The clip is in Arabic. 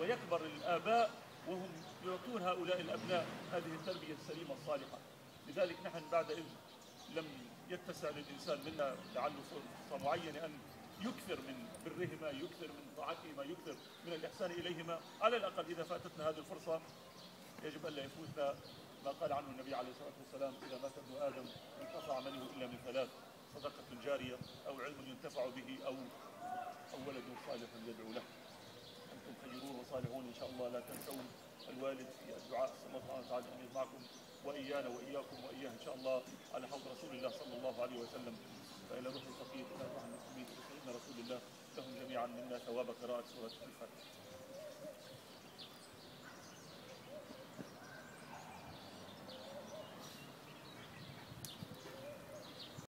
ويكبر الآباء وهم يعطون هؤلاء الأبناء هذه التربية السليمة الصالحة. لذلك نحن بعد إذ لم يتسع للإنسان منا لعله فرصة معينة أن يكثر من برهما يكثر من طاعتهما يكثر من الإحسان إليهما. على الأقل إذا فاتتنا هذه الفرصة يجب ألا يفوتنا ما قال عنه النبي عليه الصلاة والسلام إذا مات ابن آدم انقطع عمله إلا من ثلاث صدقة جارية أو علم ينتفع به أو أو ولد صالح يدعو له. خيرون وصالحون إن شاء الله لا تنسون الوالد في الدعاء صلى الله وتعالى أن يجمعكم وإيانا وإياكم وإياه إن شاء الله على حوض رسول الله صلى الله عليه وسلم. فإلى روح الفقير إلى روح المسلمين رسول الله لهم جميعا منا ثواب قراءة سورة الفاتحة.